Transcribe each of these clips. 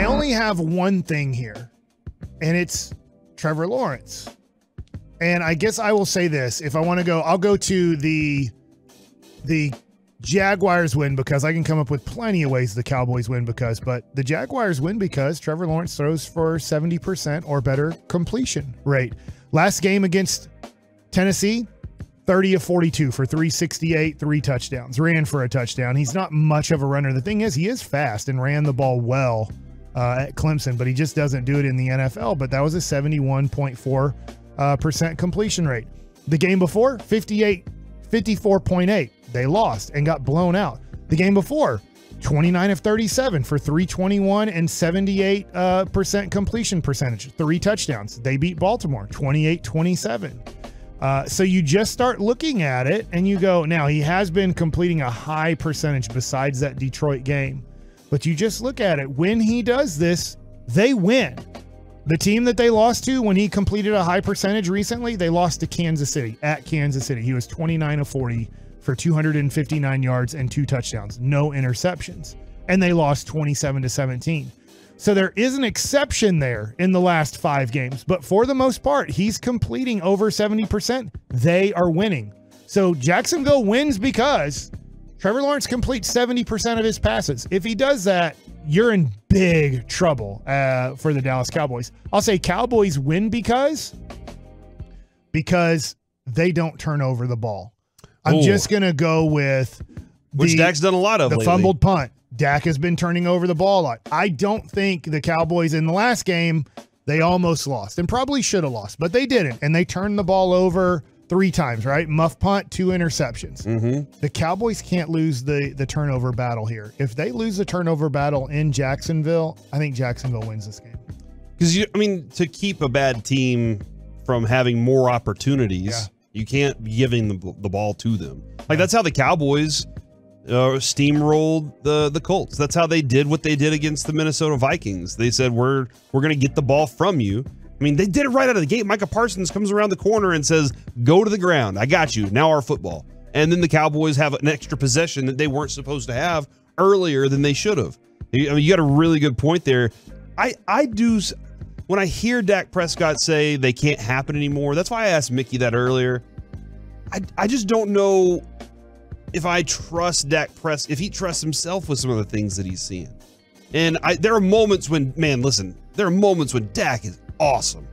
I only have one thing here, and it's Trevor Lawrence. And I guess I will say this: if I want to go, I'll go to the the Jaguars win because I can come up with plenty of ways the Cowboys win because, but the Jaguars win because Trevor Lawrence throws for 70% or better completion rate. Last game against Tennessee, 30 of 42 for 368, three touchdowns, ran for a touchdown. He's not much of a runner. The thing is, he is fast and ran the ball well uh, at Clemson, but he just doesn't do it in the NFL. But that was a 71.4 uh, percent completion rate. The game before, 58, 54.8. They lost and got blown out. The game before, 29 of 37 for 321 and 78 uh, percent completion percentage, three touchdowns. They beat Baltimore 28 27. Uh, so you just start looking at it and you go, now he has been completing a high percentage besides that Detroit game. But you just look at it. When he does this, they win. The team that they lost to when he completed a high percentage recently, they lost to Kansas City at Kansas City. He was 29 of 40 for 259 yards and two touchdowns, no interceptions. And they lost 27 to 17. So there is an exception there in the last five games, but for the most part, he's completing over 70%. They are winning. So Jacksonville wins because Trevor Lawrence completes 70% of his passes. If he does that, you're in big trouble uh, for the Dallas Cowboys. I'll say Cowboys win because because they don't turn over the ball. I'm Ooh. just gonna go with Which the- Dak's done a lot of the lately. fumbled punt. Dak has been turning over the ball a lot. I don't think the Cowboys in the last game they almost lost and probably should have lost, but they didn't, and they turned the ball over three times. Right, muff punt, two interceptions. Mm-hmm. The Cowboys can't lose the the turnover battle here. If they lose the turnover battle in Jacksonville, I think Jacksonville wins this game. Because you, I mean, to keep a bad team from having more opportunities, Yeah. you can't be giving the, the ball to them. Like that's how the Cowboys uh, steamrolled the the Colts. That's how they did what they did against the Minnesota Vikings. They said we're we're going to get the ball from you. I mean, they did it right out of the gate. Micah Parsons comes around the corner and says, "Go to the ground. I got you. Now our football." And then the Cowboys have an extra possession that they weren't supposed to have earlier than they should have. I mean, you got a really good point there. I I do when I hear Dak Prescott say they can't happen anymore. That's why I asked Mickey that earlier. I I just don't know if I trust Dak Press if he trusts himself with some of the things that he's seeing. And I there are moments when man, listen, there are moments when Dak is awesome.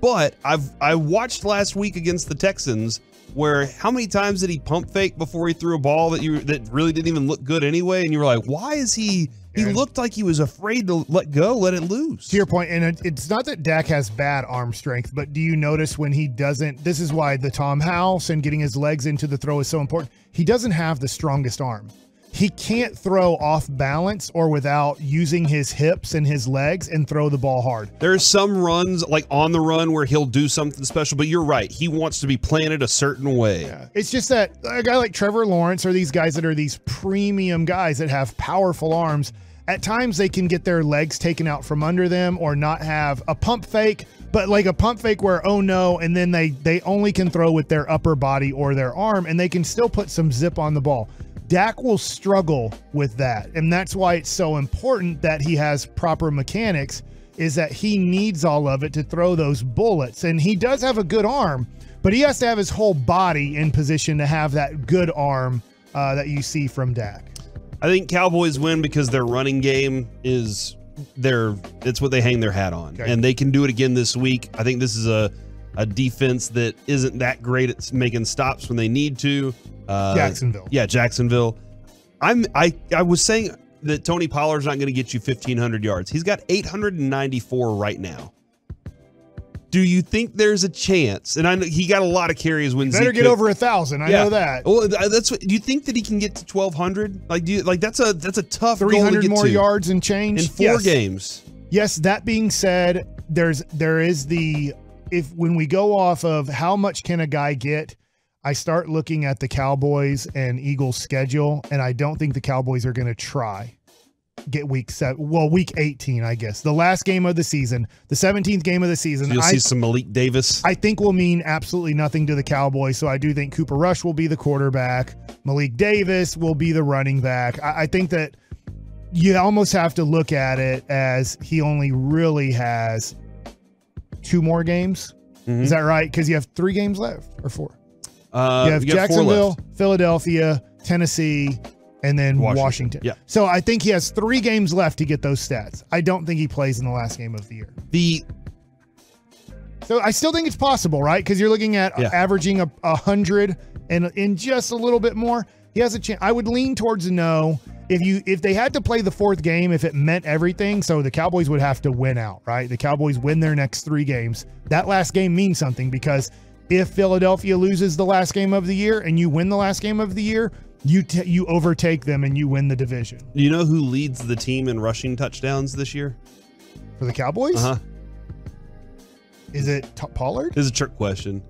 But I've I watched last week against the Texans where how many times did he pump fake before he threw a ball that you that really didn't even look good anyway and you were like, "Why is he he looked like he was afraid to let go, let it loose." To your point, and it, it's not that Dak has bad arm strength, but do you notice when he doesn't? This is why the Tom House and getting his legs into the throw is so important. He doesn't have the strongest arm. He can't throw off balance or without using his hips and his legs and throw the ball hard. There's some runs like on the run where he'll do something special, but you're right. He wants to be planted a certain way. Yeah. It's just that a guy like Trevor Lawrence or these guys that are these premium guys that have powerful arms, at times they can get their legs taken out from under them or not have a pump fake, but like a pump fake where oh no, and then they they only can throw with their upper body or their arm and they can still put some zip on the ball. Dak will struggle with that. And that's why it's so important that he has proper mechanics is that he needs all of it to throw those bullets. And he does have a good arm, but he has to have his whole body in position to have that good arm uh, that you see from Dak. I think Cowboys win because their running game is their it's what they hang their hat on. Okay. And they can do it again this week. I think this is a a defense that isn't that great at making stops when they need to. Uh, Jacksonville. Yeah, Jacksonville. I'm I I was saying that Tony Pollard's not going to get you 1500 yards. He's got 894 right now. Do you think there's a chance? And I know he got a lot of carries when Better Zeke get took- over a thousand. I Yeah. know that. Well, that's what. Do you think that he can get to twelve hundred? Like, do you like that's a that's a tough goal to 300 get more to yards and change in four Yes. games. Yes, that being said, there's there is the if when we go off of how much can a guy get, I start looking at the Cowboys and Eagles schedule, and I don't think the Cowboys are going to try get week seven. Well, week 18, I guess. The last game of the season, the 17th game of the season. So you'll I, see some Malik Davis. I think will mean absolutely nothing to the Cowboys. So I do think Cooper Rush will be the quarterback. Malik Davis will be the running back. I, I think that you almost have to look at it as he only really has two more games. Mhm. Is that right? Because you have three games left or four. Uh, you have Jacksonville. Philadelphia, Tennessee, and then Washington. Washington. Yeah. So I think he has three games left to get those stats. I don't think he plays in the last game of the year. The So I still think it's possible, right? Because you're looking at Yeah. averaging a, a hundred and in just a little bit more. He has a chance. I would lean towards a no. If you if they had to play the fourth game, if it meant everything, so the Cowboys would have to win out, right? The Cowboys win their next three games. That last game means something because if Philadelphia loses the last game of the year and you win the last game of the year, you t- you overtake them and you win the division. you know who leads the team in rushing touchdowns this year? For the Cowboys, Uh huh. is it T- Pollard? This is a trick question.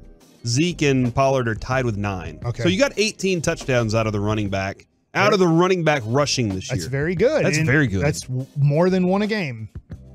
Zeke and Pollard are tied with nine. Okay. So you got 18 touchdowns out of the running back, out of the running back rushing this year. That's very good. That's And very good. That's more than one a game.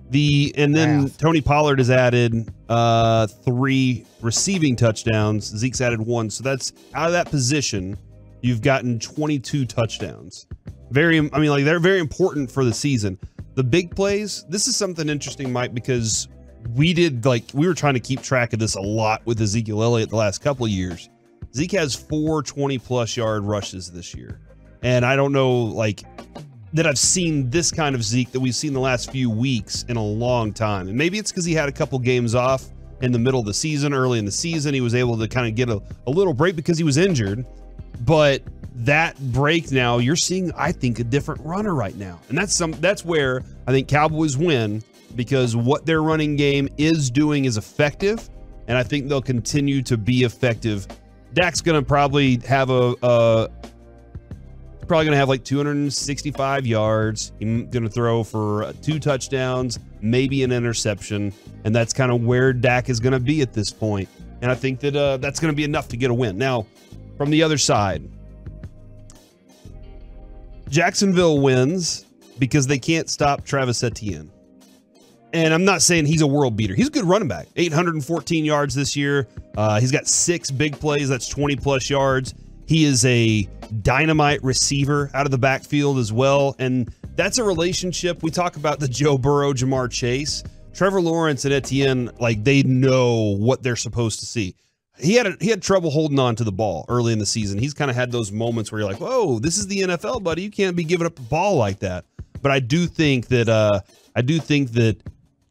The and then. Tony Pollard has added uh three receiving touchdowns. Zeke's added one. So that's out of that position, you've gotten 22 touchdowns. Very I mean like they're very important for the season. The big plays, this is something interesting, Mike, because we did like we were trying to keep track of this a lot with Ezekiel Elliott the last couple of years. Zeke has four 20 plus yard rushes this year. And I don't know like that I've seen this kind of Zeke that we've seen the last few weeks in a long time. And maybe it's because he had a couple games off in the middle of the season, early in the season. He was able to kind of get a, a little break because he was injured. But that break now, you're seeing, I think, a different runner right now. And that's some that's where I think Cowboys win because what their running game is doing is effective. And I think they'll continue to be effective. Dak's gonna probably have a, a probably going to have like 265 yards. He's going to throw for uh, two touchdowns, maybe an interception, and that's kind of where Dak is going to be at this point. And I think that uh, that's going to be enough to get a win. Now, from the other side, Jacksonville wins because they can't stop Travis Etienne. And I'm not saying he's a world beater. He's a good running back. 814 yards this year. Uh, he's got six big plays. That's 20 plus yards. He is a dynamite receiver out of the backfield as well. And that's a relationship. We talk about the Joe Burrow, Ja'Marr Chase. Trevor Lawrence and Etienne, like they know what they're supposed to see. He had a, he had trouble holding on to the ball early in the season. He's kind of had those moments where you're like, "Whoa, this is the NFL, buddy. You can't be giving up the ball like that." But I do think that uh, I do think that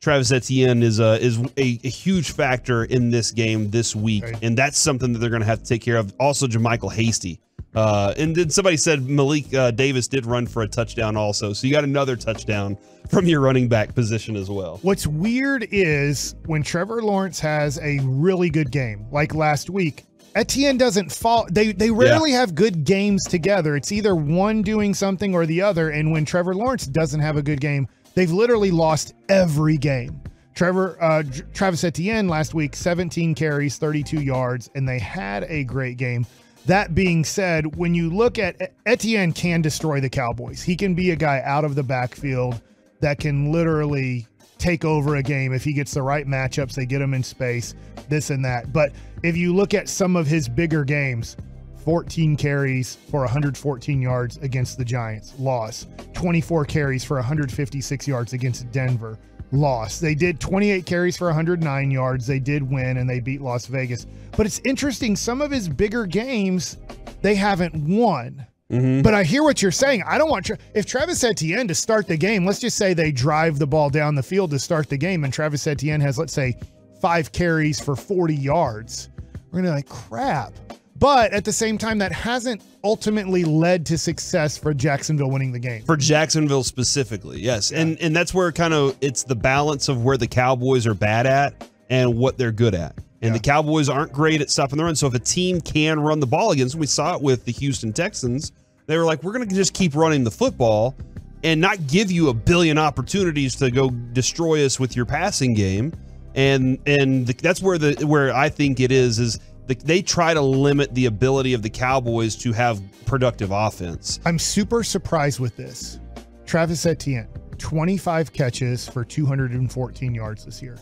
Travis Etienne is a is a, a huge factor in this game this week, Right. and that's something that they're going to have to take care of. Also, JaMycal Hasty, uh, and then somebody said Malik uh, Davis did run for a touchdown also, so you got another touchdown from your running back position as well. What's weird is when Trevor Lawrence has a really good game, like last week, Etienne doesn't fall. They they rarely have good games together. It's either one doing something or the other. And when Trevor Lawrence doesn't have a good game, they've literally lost every game. Trevor uh, Travis Etienne last week, 17 carries, 32 yards, and they had a great game. That being said, when you look at Etienne, can destroy the Cowboys. He can be a guy out of the backfield that can literally take over a game if he gets the right matchups. They get him in space, this and that. But if you look at some of his bigger games, 14 carries for 114 yards against the Giants, loss. 24 carries for 156 yards against Denver, loss. They did 28 carries for 109 yards. They did win and they beat Las Vegas. But it's interesting, some of his bigger games, they haven't won. Mm-hmm. But I hear what you're saying. I don't want Tra- if Travis Etienne to start the game. Let's just say they drive the ball down the field to start the game, and Travis Etienne has let's say five carries for 40 yards. We're gonna be like crap. But at the same time, that hasn't ultimately led to success for Jacksonville winning the game. for Jacksonville specifically. Yes, and and that's where kind of it's the balance of where the Cowboys are bad at and what they're good at. And Yeah. the Cowboys aren't great at stopping the run. So if a team can run the ball against, we saw it with the Houston Texans. They were like, we're going to just keep running the football and not give you a billion opportunities to go destroy us with your passing game. And and the, that's where the where I think it is is the, they try to limit the ability of the Cowboys to have productive offense. I'm super surprised with this. Travis Etienne, 25 catches for 214 yards this year.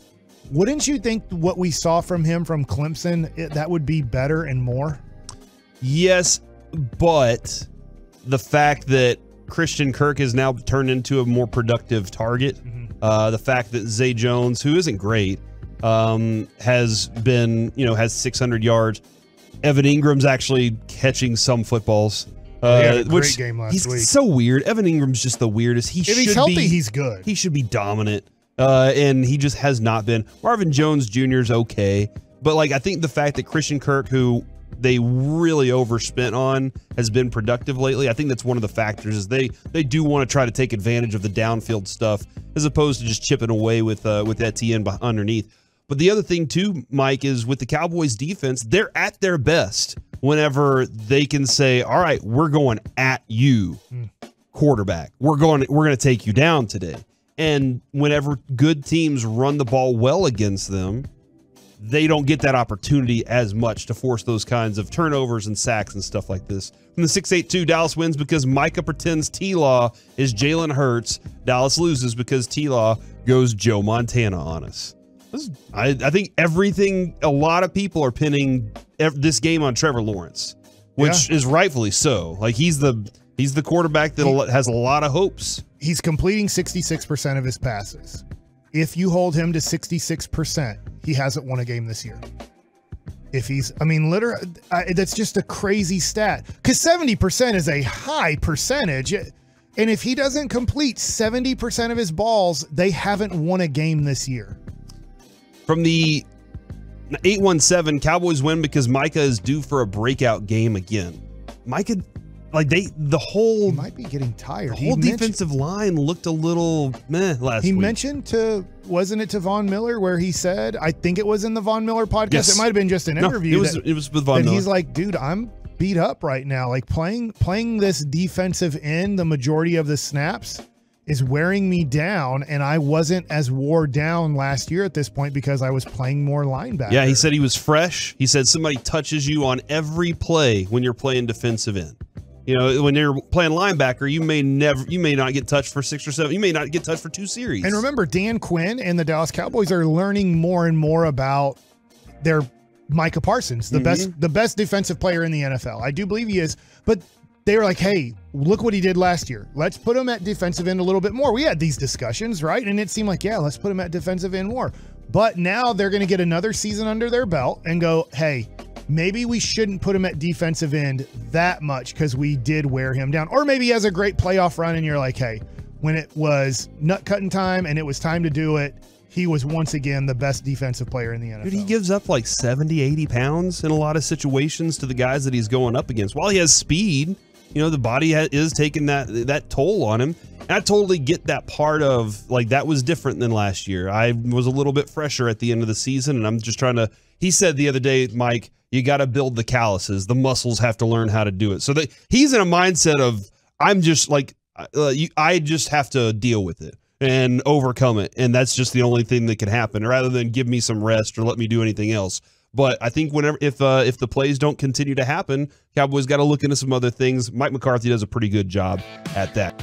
Wouldn't you think what we saw from him from Clemson it, that would be better and more? Yes, but the fact that Christian Kirk has now turned into a more productive target. Mm-hmm. Uh, the fact that Zay Jones, who isn't great, um, has been, you know, has 600 yards. Evan Engram's actually catching some footballs. Uh, He had a great which game last he's week. so weird. Evan Engram's just the weirdest. He If should he's healthy, be, he's good. he should be dominant. Uh, and he just has not been. Marvin Jones Jr. is okay, but like I think the fact that Christian Kirk, who they really overspent on, has been productive lately. I think that's one of the factors. Is they they do want to try to take advantage of the downfield stuff as opposed to just chipping away with uh, with Etienne underneath. But the other thing too, Mike, is with the Cowboys defense, they're at their best whenever they can say, "All right, we're going at you." Hmm. quarterback. We're going we're going to take you down today. And whenever good teams run the ball well against them, they don't get that opportunity as much to force those kinds of turnovers and sacks and stuff like this. From the 682, Dallas wins because Micah pretends T Law is Jalen Hurts. Dallas loses because T Law goes Joe Montana on us. This is- I, I think everything, a lot of people are pinning ev- this game on Trevor Lawrence, which is rightfully so. Like he's the he's the quarterback that has a lot of hopes. He's completing 66% of his passes. If you hold him to 66%, he hasn't won a game this year. If he's, I mean, literally, I, that's just a crazy stat because 70% is a high percentage. And if he doesn't complete 70% of his balls, they haven't won a game this year. From the 817, Cowboys win because Micah is due for a breakout game again. Micah, like they, the whole, He might be getting tired. the whole mentioned- defensive line looked a little meh last He week. mentioned to wasn't it to Von Miller where he said I think it was in the Von Miller podcast. Yes. It might have been just an no, interview. it was that- it was with Von Miller. he's like, dude, I'm beat up right now. Like playing playing this defensive end the majority of the snaps is wearing me down, and I wasn't as wore down last year at this point because I was playing more linebacker. Yeah, he said he was fresh. He said somebody touches you on every play when you're playing defensive end. You know, when you're playing linebacker, you may never, you may not get touched for six or seven. You may not get touched for two series. And remember, Dan Quinn and the Dallas Cowboys are learning more and more about their Micah Parsons, the mm-hmm. best the best defensive player in the NFL. I do believe he is, but they were like, "Hey, look what he did last year. Let's put him at defensive end a little bit more." We had these discussions, right? And it seemed like, "Yeah, let's put him at defensive end more." But now they're going to get another season under their belt and go, "Hey, maybe we shouldn't put him at defensive end that much because we did wear him down." Or maybe he has a great playoff run and you're like, "Hey, when it was nut cutting time and it was time to do it, he was once again the best defensive player in the NFL. Dude, he gives up like 70, 80 pounds in a lot of situations to the guys that he's going up against. While he has speed, you know, the body is taking that that toll on him. And I totally get that part of like that was different than last year. I was a little bit fresher at the end of the season, and I'm just trying to. He said the other day, Mike, you got to build the calluses. The muscles have to learn how to do it. So that he's in a mindset of I'm just like uh, you, I just have to deal with it and overcome it, and that's just the only thing that can happen. Rather than give me some rest or let me do anything else. But I think whenever if uh, if the plays don't continue to happen, Cowboys got to look into some other things. Mike McCarthy does a pretty good job at that.